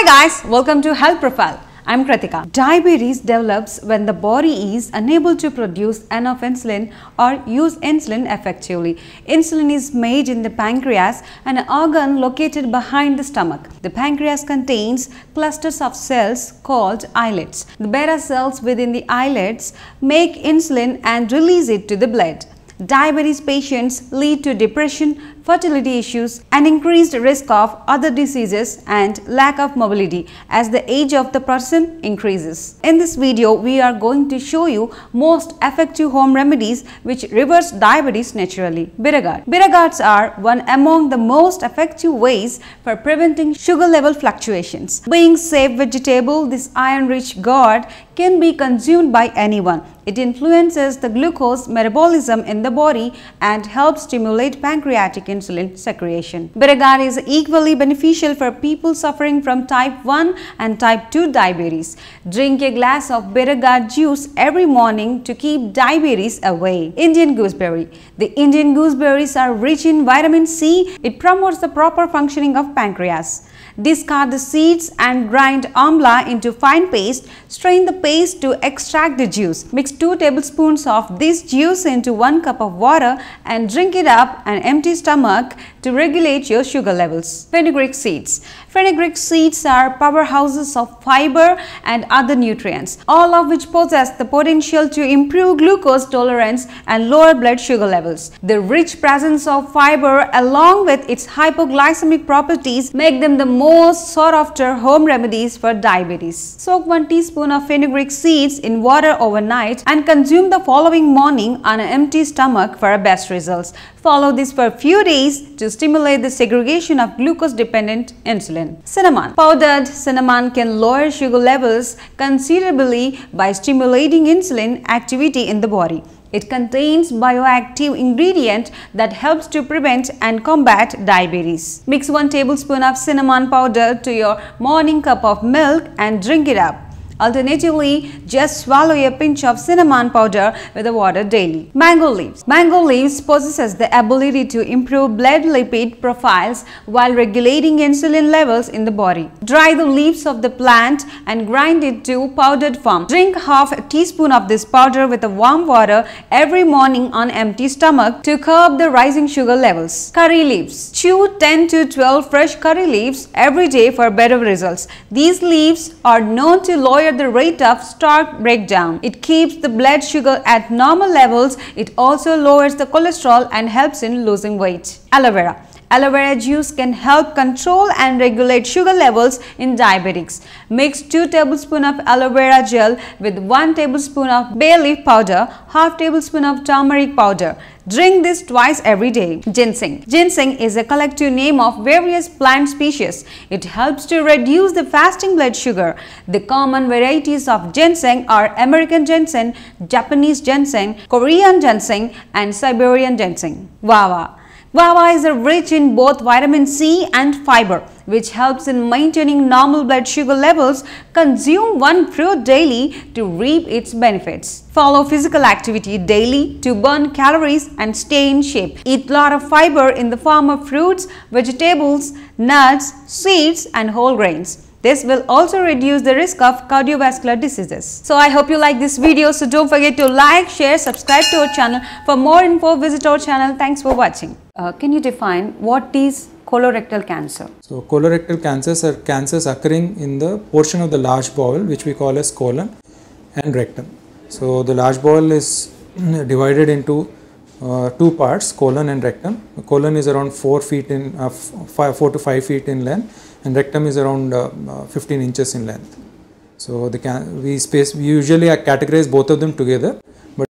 Hi guys, welcome to Health Profile. I'm Kratika. Diabetes develops when the body is unable to produce enough insulin or use insulin effectively. Insulin is made in the pancreas, an organ located behind the stomach. The pancreas contains clusters of cells called islets. The beta cells within the islets make insulin and release it to the blood. Diabetes patients lead to depression, fertility issues and increased risk of other diseases and lack of mobility as the age of the person increases. In this video, we are going to show you most effective home remedies which reverse diabetes naturally. Gourd. Bittergourds are one among the most effective ways for preventing sugar level fluctuations. Being safe vegetable, this iron-rich gourd can be consumed by anyone. It influences the glucose metabolism in the body and helps stimulate pancreatic insulin secretion. Is equally beneficial for people suffering from type 1 and type 2 diabetes. Drink a glass of bitter juice every morning to keep diabetes away. Indian gooseberry. The Indian gooseberries are rich in vitamin C. It promotes the proper functioning of pancreas. Discard the seeds and grind amla into fine paste. Strain the paste to extract the juice. Mix 2 tablespoons of this juice into 1 cup of water and drink it up an empty stomach to regulate your sugar levels. Fenugreek seeds. Fenugreek seeds are powerhouses of fiber and other nutrients, all of which possess the potential to improve glucose tolerance and lower blood sugar levels. The rich presence of fiber along with its hypoglycemic properties make them the most sought after home remedies for diabetes. Soak 1 teaspoon of fenugreek seeds in water overnight and consume the following morning on an empty stomach for best results. Follow this for a few days to stimulate the segregation of glucose dependent insulin. Cinnamon. Powdered cinnamon can lower sugar levels considerably by stimulating insulin activity in the body. It contains bioactive ingredient that helps to prevent and combat diabetes. Mix 1 tablespoon of cinnamon powder to your morning cup of milk and drink it up. Alternatively, just swallow a pinch of cinnamon powder with the water daily. Mango leaves. Mango leaves possesses the ability to improve blood lipid profiles while regulating insulin levels in the body. Dry the leaves of the plant and grind it to powdered form. Drink half a teaspoon of this powder with warm water every morning on empty stomach to curb the rising sugar levels. Curry leaves. Chew 10 to 12 fresh curry leaves every day for better results. These leaves are known to lower the rate of starch breakdown. It keeps the blood sugar at normal levels. It also lowers the cholesterol and helps in losing weight. Aloe vera. Aloe vera juice can help control and regulate sugar levels in diabetics. Mix 2 tablespoons of aloe vera gel with 1 tablespoon of bay leaf powder, half tablespoon of turmeric powder. Drink this twice every day. Ginseng. Ginseng is a collective name of various plant species. It helps to reduce the fasting blood sugar. The common varieties of ginseng are American ginseng, Japanese ginseng, Korean ginseng and Siberian ginseng. Guava. Guava is rich in both vitamin C and fiber which helps in maintaining normal blood sugar levels. Consume one fruit daily to reap its benefits. Follow physical activity daily to burn calories and stay in shape. Eat lot of fiber in the form of fruits, vegetables, nuts, seeds and whole grains. This will also reduce the risk of cardiovascular diseases. So I hope you like this video. So don't forget to like, share, subscribe to our channel. For more info, visit our channel. Thanks for watching. Uh, can you define what is colorectal cancer? So colorectal cancers are cancers occurring in the portion of the large bowel which we call as colon and rectum. So the large bowel is divided into uh, two parts colon and rectum. The colon is around 4 feet in uh, five, 4 to 5 feet in length and rectum is around uh, uh 15 inches in length. So the we space we usually categorize both of them together